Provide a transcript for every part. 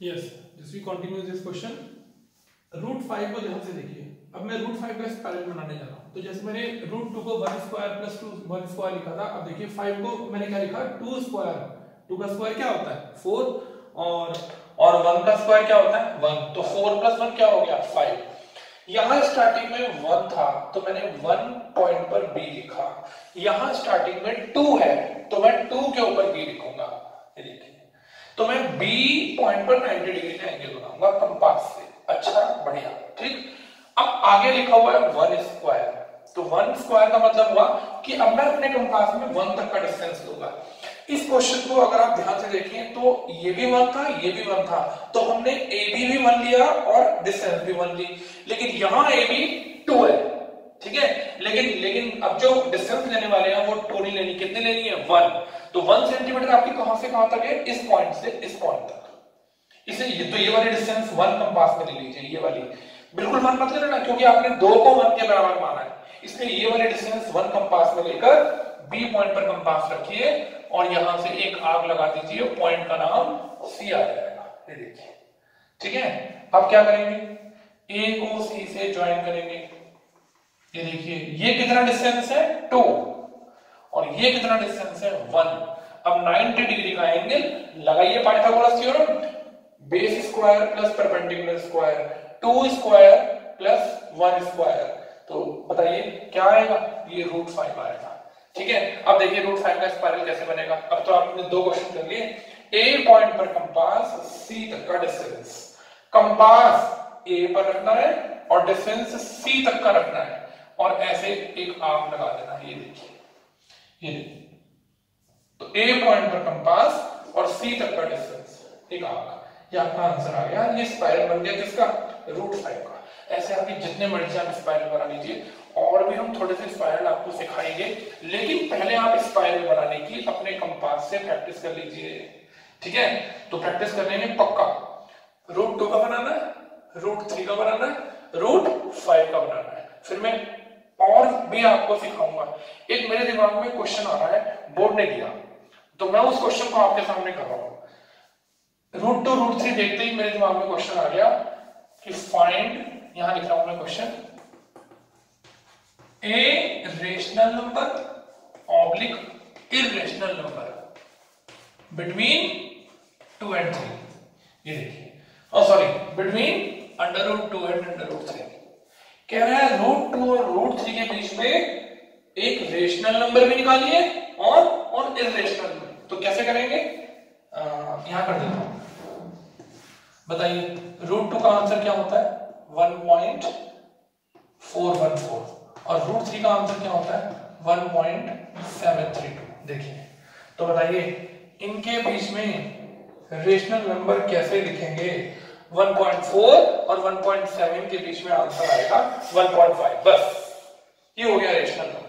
Yes just we continue this question root five को ध्यान से देखिए। अब मैं रूट फाइव का स्पाइरल बनाने जा रहा हूँ। तो जैसे मैंने रूट टू को one square plus two one square लिखा था, अब देखिए फाइव को मैंने क्या लिखा? टू स्क्वायर टू का स्क्वायर क्या होता है? फोर और और वन का स्क्वायर क्या होता है? वन तो फोर प्लस वन क्या हो गया? फाइव यहाँ स्टार्टिंग में वन था तो मैंने वन पॉइंट पर बी लिखा। यहाँ स्टार्टिंग में टू है तो मैं टू के ऊपर बी लिखूँगा। तो मैं बी पॉइंट पर 90 डिग्री का एंगल बनाऊँगा कंपास से। अच्छा बढ़िया, ठीक? अब आगे लिखा हुआ है वन स्क्वायर तो वन स्क्वायर का मतलब हुआ कि अब मैं अपने कंपास में वन तक का डिस्टेंस लूँगा इस क्वेश्चन को अगर आप ध्यान से देखें तो ये भी वन था, ये भी वन था। तो हमने ए बी भी वन लिया और डिस्टेंस भी वन ली। लेकिन यहाँ ए बी टू है। ठीक है? लेकिन लेकिन अब जो डिस्टेंस लेने वाले हैं, वो टू नहीं लेनी, कितनी लेनी है? वन तो वन सेंटीमीटर आपकी कहाँ से, कहाँ तक है? इस पॉइंट से, इस पॉइंट तक। इसे, ये तो ये वाली डिस्टेंस वन कंपास में ले लीजिए, ये वाली। बिल्कुल वन मत लेना, क्योंकि आपने दो को वन के बराबर माना है। इसलिए ये वाली डिस्टेंस वन कंपास में लेकर बी पॉइंट पर कंपास रखिए, और यहाँ से एक आग लगा दीजिए पॉइंट का नाम सी आ जाएगा। ये देखिए। ठीक है? अब क्या करेंगे? ए को सी से ज्वाइन करेंगे। ये देखिए, ये कितना डिस्टेंस है? टू और ये कितना डिस्टेंस है? वन अब 90 डिग्री का एंगल लगाइए Pythagoras theorem base square plus perpendicular square two square plus one square तो बताइए, क्या आएगा? ये रूट फाइव आएगा। ठीक है? अब देखिए रूट फाइव का स्पाइरल कैसे बनेगा? अब तो आपने दो क्वेश्चन कर लिए. ए पॉइंट पर कंपास सी तक का डिस्टेंस कंपास ए पर रखना है और डिस्टेंस सी तक का रखना है। ऐसे एक आर्म लगा देना है ये देखिए ये देखिए। तो ए पॉइंट पर कंपास और सी तक का डिस्टेंस एक आर्क ये आपका आंसर आ गया, ये स्पाइरल बन गया किसका? रूट फाइव का। ऐसे आपके जितने मर्ज़ी आप स्पाइरल बना लीजिए, और भी हम थोड़े से स्पाइरल आपको सिखाएँगे, लेकिन पहले आप स्पाइरल बनाने की अपने कंपास से प्रैक्टिस कर लीजिए। ठीक है? तो प्रैक्टिस करने में पक्का। रूट टू का बनाना है रूट थ्री का बनाना है रूट फाइव का बनाना है। फिर मैं भी आपको सिखाऊँगा। एक मेरे दिमाग में क्वेश्चन आ रहा है बोर्ड ने दिया। तो मैं उस क्वेश्चन को आपके सामने कर रहा हूँ। रूट टू रूट थ्री देखते ही मेरे दिमाग में क्वेश्चन आ गया कि फाइंड यहाँ लिख रहा हूँ मैं question a rational number oblique irrational number between two and three ये देखिए। Sorry between under root two and under root three कह रहा है रूट टू और रूट थ्री के बीच में एक रेशनल नंबर भी निकालिए और और इरेशनल तो कैसे करेंगे? यहाँ कर देता हूँ। बताइए रूट टू का आंसर क्या होता है? One point four one four और रूट थ्री का आंसर क्या होता है? One point seven three two देखिए तो बताइए, इनके बीच में रेशनल नंबर कैसे लिखेंगे? 1.4 और 1.7 के बीच में आंसर आएगा 1.5 बस ये हो गया रेशनल नंबर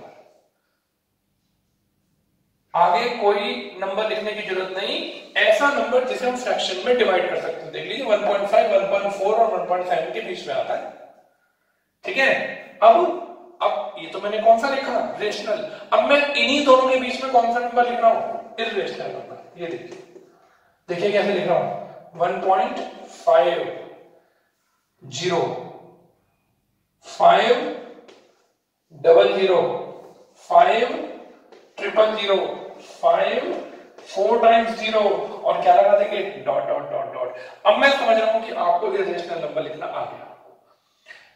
आगे कोई नंबर लिखने की ज़रूरत नहीं ऐसा नंबर जिसे हम फ्रैक्शन में डिवाइड कर सकते हैं। देख लीजिए 1.5, 1.4 और 1.7 के बीच में आता है। ठीक है? अब अब ये तो मैंने कौन सा लिखा? रेशनल अब मैं इन्हीं दोनों के बीच में कौन सा नंबर लिख रहा हूँ? इरेशनल नंबर ये देखिए। देखिए कैसे लिख रहा हूँ। One point five zero, five double zero, five triple zero, five four times zero, और क्या लगा देंगे? Dot dot dot dot. अब मैं समझ रहा हूँ कि आपको इरेशनल नंबर लिखना आ गया।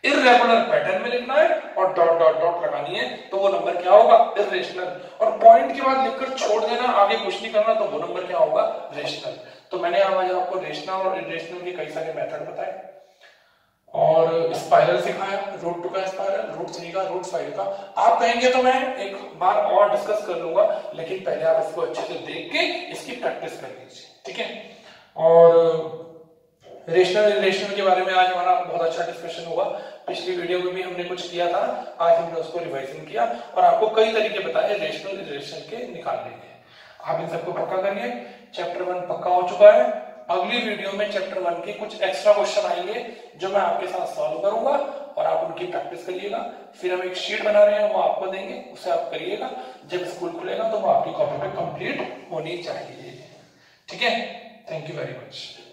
इरेगुलर पैटर्न में लिखना है और डॉट डॉट डॉट लगानी है तो वो नंबर क्या होगा? इरेशनल और पॉइंट के बाद लिखकर छोड़ देना, आगे कुछ नहीं करना तो वो नंबर क्या होगा? रेशनल तो मैंने आज आपको रेशनल और इरेशनल के कई सारे मेथड बताए। और स्पाइरल सिखाया रूट टू का स्पाइरल रूट थ्री का रूट फाइव का। आप कहेंगे तो मैं एक बार और डिस्कस कर लूँगा, लेकिन पहले आप इसको अच्छे से देख के इसकी प्रैक्टिस कर लीजिए, ठीक है? और रेशनल रिलेशन के बारे में आज हमारा बहुत अच्छा डिस्कशन हुआ। पिछली वीडियो में भी हमने कुछ किया था, आज हमने उसको रिवाइजन किया और आपको कई तरीके बताए रेशनल रिलेशन के निकालने के। आप इन सबको पक्का करिए। चैप्टर वन पक्का हो चुका है। अगली वीडियो में चैप्टर वन के कुछ एक्स्ट्रा क्वेश्चन आएँगे, जो मैं आपके साथ सॉल्व करूँगा और आप उनकी प्रैक्टिस करिएगा। फिर हम एक शीट बना रहे हैं, वो आपको देंगे, उसे आप करिएगा। जब स्कूल खुलेगा तो वो आपकी कॉपी पे कंप्लीट होनी चाहिए। ठीक है? Thank you very much